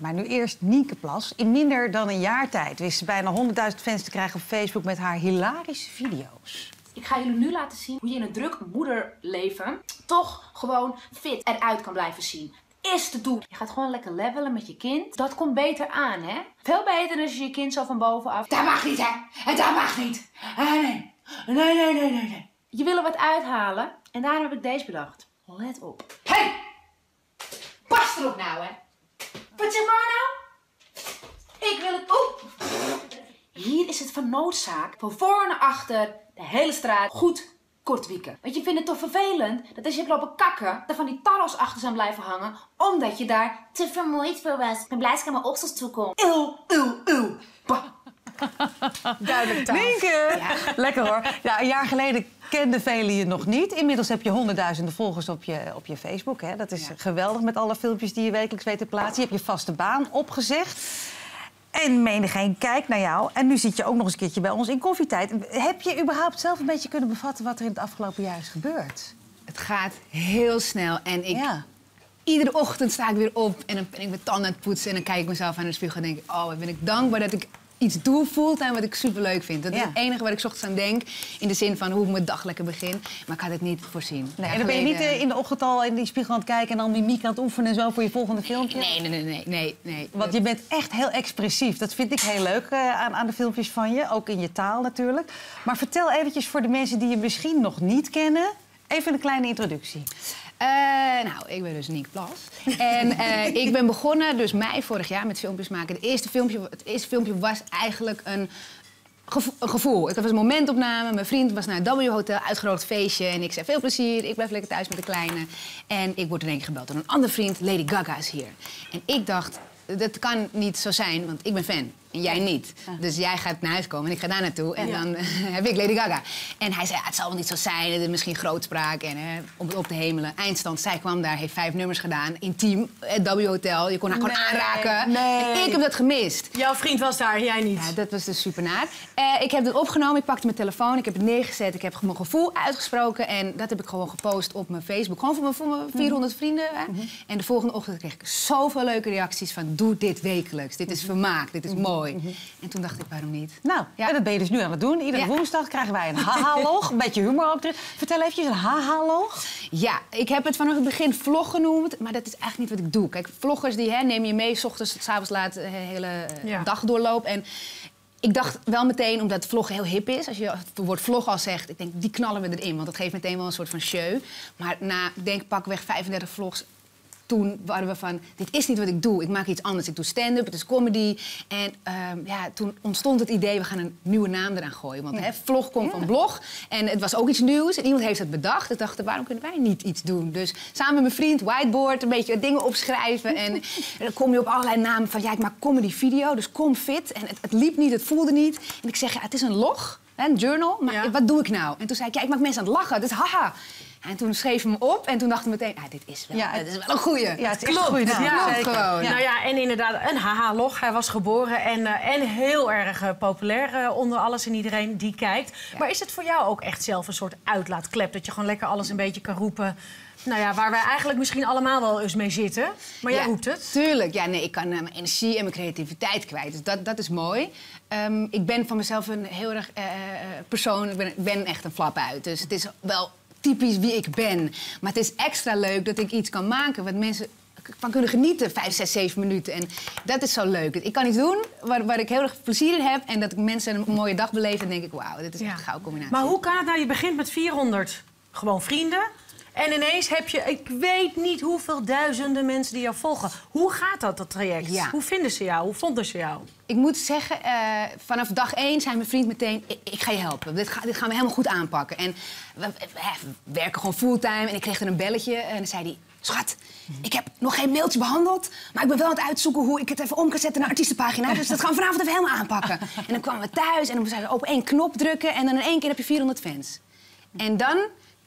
Maar nu eerst Nienke Plas. In minder dan een jaar tijd wist ze bijna 100.000 fans te krijgen op Facebook met haar hilarische video's. Ik ga jullie nu laten zien hoe je in een druk moederleven toch gewoon fit eruit kan blijven zien. Eerste doel. Je gaat gewoon lekker levelen met je kind. Dat komt beter aan, hè? Veel beter dan als je je kind zo van bovenaf... Dat mag niet, hè? En dat mag niet. Nee. Nee, nee, nee, nee, nee. Je wil er wat uithalen. En daarom heb ik deze bedacht. Let op. Hey! Pas erop nou, hè? Wat zeg maar nou? Ik wil het... Hier is het van noodzaak. Van voor naar achter, de hele straat, goed kortwieken. Want je vindt het toch vervelend dat als je hebt lopen kakken, er van die tarrels achter zijn blijven hangen, omdat je daar te vermoeid voor was. Ik ben blij dat ik aan mijn oksels toe kom. Eeuw, eeuw, eeuw. Bah. Duidelijk taal. Nienke! Lekker hoor. Ja, een jaar geleden kenden velen je nog niet. Inmiddels heb je honderdduizenden volgers op je, op je Facebook. Hè? Dat is geweldig met alle filmpjes die je wekelijks weet te plaatsen. Je hebt je vaste baan opgezegd. En menigeen kijkt naar jou. En nu zit je ook nog eens een keertje bij ons in koffietijd. Heb je überhaupt zelf een beetje kunnen bevatten wat er in het afgelopen jaar is gebeurd? Het gaat heel snel en ik... Ja. Iedere ochtend sta ik weer op en dan ben ik mijn tanden aan het poetsen... en dan kijk ik mezelf aan de spiegel en denk ik... oh, wat ben ik dankbaar dat ik iets doe fulltime wat ik super leuk vind. Dat is Ja. het enige waar ik ochtends aan denk. In de zin van hoe ik mijn dag lekker begin. Maar ik had het niet voorzien. Nee, en dan ben je niet eh, in de ochtend al in die spiegel aan het kijken... en dan mimiek aan het oefenen en zo voor je volgende filmpje? Nee, nee, nee, nee, nee. nee. Want je bent echt heel expressief. Dat vind ik heel leuk eh, aan, aan de filmpjes van je. Ook in je taal natuurlijk. Maar vertel eventjes voor de mensen die je misschien nog niet kennen... even een kleine introductie. Eh, nou, ik ben dus Niek Plas. En eh, ik ben begonnen dus mei vorig jaar met filmpjes maken. Het eerste filmpje, het eerste filmpje was eigenlijk een, gevo- een gevoel. Het was een momentopname. Mijn vriend was naar het W Hotel, uitgenodigd feestje. En ik zei, veel plezier, ik blijf lekker thuis met de kleine. En ik word in één keer gebeld door een andere vriend. Lady Gaga is hier. En ik dacht, dat kan niet zo zijn, want ik ben fan. En jij niet. Dus jij gaat naar huis komen en ik ga daar naartoe. En dan eh, heb ik Lady Gaga. En hij zei, ja, het zal wel niet zo zijn. Het is misschien grootspraak. En eh, om het op te hemelen. Eindstand, zij kwam daar, heeft vijf nummers gedaan. Intiem, het W Hotel. Je kon haar gewoon aanraken. nee. En ik heb dat gemist. Jouw vriend was daar, jij niet. Ja, dat was dus super naar. Eh, ik heb het opgenomen, ik pakte mijn telefoon, ik heb het neergezet, ik heb mijn gevoel uitgesproken en dat heb ik gewoon gepost op mijn Facebook. Gewoon voor mijn, voor mijn 400 vrienden. hè. En de volgende ochtend kreeg ik zoveel leuke reacties van doe dit wekelijks, dit is vermaak, dit is mooi. En toen dacht ik, waarom niet? Nou, Ja. en dat ben je dus nu aan het doen. Iedere Ja. woensdag krijgen wij een haha-log. Een beetje humor ook terug. Vertel eventjes een haha-log. Ja, ik heb het vanaf het begin vlog genoemd, maar dat is eigenlijk niet wat ik doe. Kijk, vloggers die hè, neem je mee, s ochtends, s avonds laat, de hele eh, Ja. dag doorloop. En ik dacht wel meteen, omdat vloggen heel hip is, als je het woord vlog al zegt, ik denk, die knallen we erin, want dat geeft meteen wel een soort van show. Maar na, ik denk pakweg 35 vlogs, toen waren we van, dit is niet wat ik doe. Ik maak iets anders. Ik doe stand-up, het is comedy. En ehm, ja, toen ontstond het idee, we gaan een nieuwe naam eraan gooien. Want hè, vlog komt van blog. En het was ook iets nieuws. En iemand heeft het bedacht. Ik dacht, waarom kunnen wij niet iets doen? Dus samen met mijn vriend, whiteboard, een beetje dingen opschrijven. En dan kom je op allerlei namen van, ja, ik maak comedy video. Dus kom fit. En het, het liep niet, het voelde niet. En ik zeg, ja, het is een log, een journal. Maar Ja. wat doe ik nou? En toen zei ik, ja, ik maak mensen aan het lachen. Dus haha. En toen schreef me op en toen dacht ik meteen, ah, dit is wel, Ja, dit is wel een goeie. Ja, het naam. Ja, klopt gewoon. Nou ja, en inderdaad, een haha-log. Hij was geboren en, eh, en heel erg eh, populair eh, onder alles en iedereen die kijkt. Maar is het voor jou ook echt zelf een soort uitlaatklep? Dat je gewoon lekker alles een beetje kan roepen... Nou ja, waar wij eigenlijk misschien allemaal wel eens mee zitten. Maar jij Ja, roept het. Tuurlijk. Ja, nee, ik kan mijn energie en mijn creativiteit kwijt. Dus dat, dat is mooi. Ehm, ik ben van mezelf een heel erg persoon. Ik ben, ik ben echt een flap uit. Dus het is wel typisch wie ik ben. Maar het is extra leuk dat ik iets kan maken wat mensen van kunnen genieten. Vijf, zes, zeven minuten. En dat is zo leuk. Ik kan iets doen waar, waar ik heel erg plezier in heb. En dat ik mensen een mooie dag beleef. En denk ik, wauw, dit is echt een gouden combinatie. Maar hoe kan het nou? Je begint met 400 gewoon vrienden. En ineens heb je, ik weet niet hoeveel duizenden mensen die jou volgen. Hoe gaat dat, dat traject? Ja. Hoe vinden ze jou? Hoe vonden ze jou? Ik moet zeggen, eh, vanaf dag één zei mijn vriend meteen... ik, ik ga je helpen, dit, ga- dit gaan we helemaal goed aanpakken. En we, we- we werken gewoon fulltime en ik kreeg er een belletje en dan zei hij... Schat, ik heb nog geen mailtje behandeld, maar ik ben wel aan het uitzoeken hoe ik het even om kan zetten naar artiestenpagina. Dus dat gaan we vanavond even helemaal aanpakken. En dan kwamen we thuis en dan zeiden we op één knop drukken en dan in één keer heb je 400 fans. En dan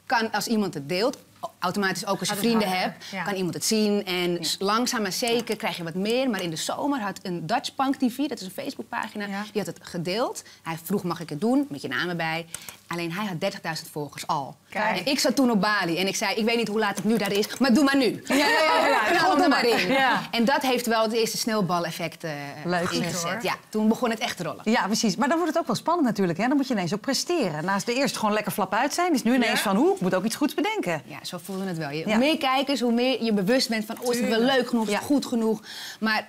kan, als iemand het deelt, automatisch ook als je vrienden hebt, ja. kan iemand het zien. En langzaam maar zeker krijg je wat meer. Maar in de zomer had een Dutch Punk TV, dat is een Facebookpagina, Ja. die had het gedeeld. Hij vroeg, mag ik het doen? Met je naam erbij. Alleen hij had 30.000 volgers al. Kijk. En ik zat toen op Bali en ik zei, ik weet niet hoe laat het nu daar is, maar doe maar nu. Ja, ja, ja, er maar in. En dat heeft wel het eerste sneeuwbaleffect eh Leuk, ingezet. hoor. Ja, toen begon het echt te rollen. Ja, precies. Maar dan wordt het ook wel spannend natuurlijk. Hè? Dan moet je ineens ook presteren. Naast de eerste gewoon lekker flap uit zijn... is nu ineens van, hoe, ik moet ook iets goeds bedenken. Ja, zo voelde het wel. Je. Hoe meer kijkers, hoe meer je bewust bent van... oh, is het wel leuk genoeg, is het goed genoeg? Maar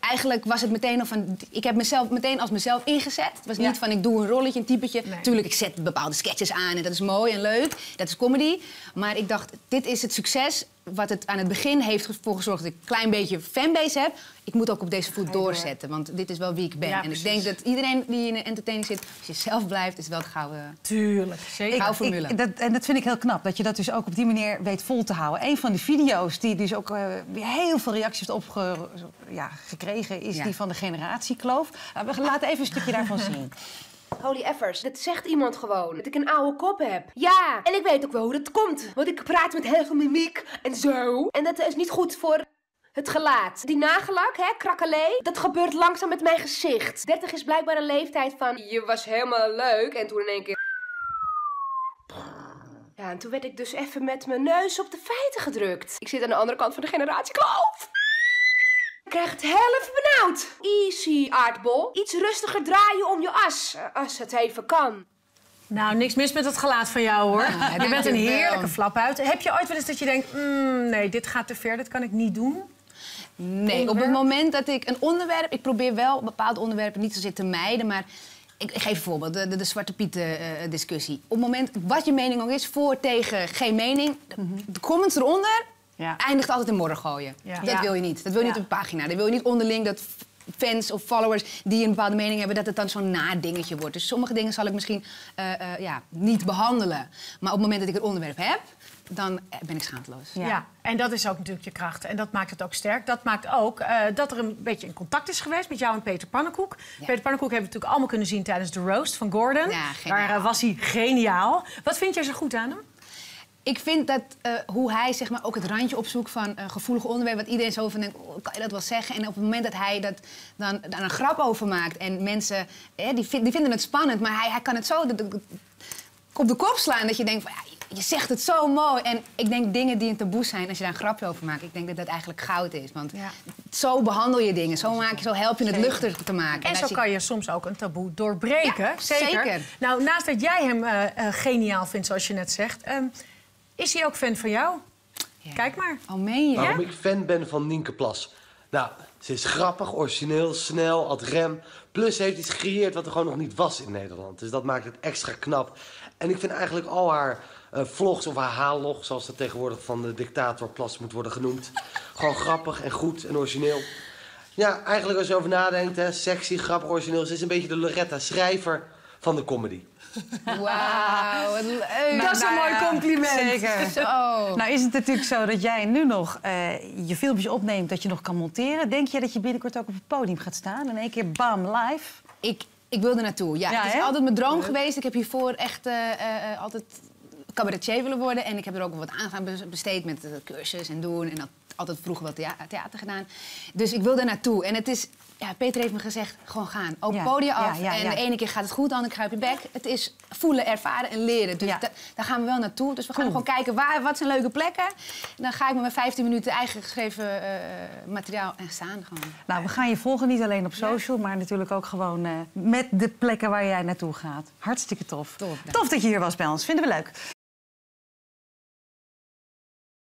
eigenlijk was het meteen al van... Ik heb mezelf meteen als mezelf ingezet. Het was Ja. niet van ik doe een rolletje, een typetje. Nee. Tuurlijk, ik zet bepaalde sketches aan en dat is mooi en leuk. Dat is comedy. Maar ik dacht, dit is het succes wat het aan het begin heeft ervoor gezorgd... dat ik een klein beetje fanbase heb. Ik moet ook op deze voet doorzetten, want dit is wel wie ik ben. Ja, en ik denk dat iedereen die in de entertaining zit... als je zelf blijft, is wel het gouden... Tuurlijk, zeker. Hou formule. Ik, dat, en dat vind ik heel knap, dat je dat dus ook op die manier weet vol te houden. Een van de video's die dus ook weer heel veel reacties heeft opge, ja, gekregen... is Ja. die van de generatiekloof. Uh, we laten even een stukje daarvan zien. Holy effers, dat zegt iemand gewoon. Dat ik een oude kop heb. Ja, en ik weet ook wel hoe dat komt. Want ik praat met heel veel mimiek en zo. En dat is niet goed voor het gelaat. Die nagellak, hè, krakkelee, dat gebeurt langzaam met mijn gezicht. 30 is blijkbaar een leeftijd van... Je was helemaal leuk en toen in één keer... Ja, en toen werd ik dus even met mijn neus op de feiten gedrukt. Ik zit aan de andere kant van de generatiekloof. Ik krijg het helft benauwd. Easy, aardbol. Iets rustiger draaien om je as. eh, Als het even kan. Nou, niks mis met het gelaat van jou, hoor. je bent een heerlijke flap uit. Heb je ooit wel eens dat je denkt... "Mm, nee, dit gaat te ver, dit kan ik niet doen? Nee, op het moment dat ik een onderwerp... Ik probeer wel bepaalde onderwerpen niet zozeer te mijden, maar... Ik, ik geef een voorbeeld, de, de, de Zwarte Piet eh, eh, discussie. Op het moment, wat je mening ook is, voor, tegen, geen mening... De comments eronder Ja. eindigt altijd in morgen gooien. Ja. Dat Ja. wil je niet. Dat wil je niet op een pagina. Dat wil je niet onderling dat fans of followers die een bepaalde mening hebben... dat het dan zo'n nadingetje wordt. Dus sommige dingen zal ik misschien eh, eh, ja, niet behandelen. Maar op het moment dat ik een onderwerp heb, dan eh, ben ik schaamteloos. Ja. en dat is ook natuurlijk je kracht. En dat maakt het ook sterk. Dat maakt ook eh, dat er een beetje in contact is geweest met jou en Peter Pannenkoek. Ja. Peter Pannenkoek hebben we natuurlijk allemaal kunnen zien tijdens de roast van Gordon. Ja. Daar was hij geniaal. Wat vind jij zo goed aan hem? Ik vind dat eh, hoe hij zeg maar, ook het randje opzoekt van een gevoelige onderwerp... wat iedereen zo van denkt, oh, kan je dat wel zeggen? En op het moment dat hij dat dan, daar een grap over maakt... en mensen eh, die, vind- die vinden het spannend, maar hij, hij kan het zo de- de- op de kop slaan... dat je denkt, van, ja, je zegt het zo mooi. En ik denk dingen die een taboe zijn, als je daar een grapje over maakt... ik denk dat dat eigenlijk goud is. Want Ja. zo behandel je dingen, zo, maak je, zo help je het luchtiger te maken. En zo je- kan je soms ook een taboe doorbreken. Ja, zeker. Nou, naast dat jij hem eh, eh, geniaal vindt, zoals je net zegt... ehm, is hij ook fan van jou? Ja. Kijk maar. Oh, meen je? Waarom ik fan ben van Nienke Plas. Nou, ze is grappig, origineel, snel, ad rem. Plus ze heeft iets gecreëerd wat er gewoon nog niet was in Nederland. Dus dat maakt het extra knap. En ik vind eigenlijk al haar eh, vlogs of haar haallog, zoals dat tegenwoordig van de dictator Plas moet worden genoemd. gewoon grappig en goed en origineel. Ja, eigenlijk als je over nadenkt, hè, sexy, grappig, origineel. Ze is een beetje de Loretta schrijver van de comedy. Wauw, wat leuk. Dat is een mooi compliment. Zeker. Zo. Nou is het natuurlijk zo dat jij nu nog eh, je filmpjes opneemt, dat je nog kan monteren. Denk je dat je binnenkort ook op het podium gaat staan? In één keer bam, live? Ik, ik wilde naartoe. Ja, Ja, het is hè? altijd mijn droom geweest. Ik heb hiervoor echt eh, eh, altijd cabaretier willen worden. En ik heb er ook wat aan gaan bes- besteed met cursus en doen. En al- altijd vroeger wat thea- theater gedaan. Dus ik wilde naartoe. En het is... Ja, Peter heeft me gezegd, gewoon gaan. Open Ja, podium af. ja, en de ene keer gaat het goed, de andere keer je bek. Het is voelen, ervaren en leren. Dus da- daar gaan we wel naartoe. Dus we gaan gewoon kijken, waar, wat zijn leuke plekken. En dan ga ik met mijn 15 minuten eigen geschreven eh, materiaal en staan gewoon. Nou, we gaan je volgen niet alleen op social, maar natuurlijk ook gewoon eh, met de plekken waar jij naartoe gaat. Hartstikke tof. Tof dat je hier was bij ons. Vinden we leuk.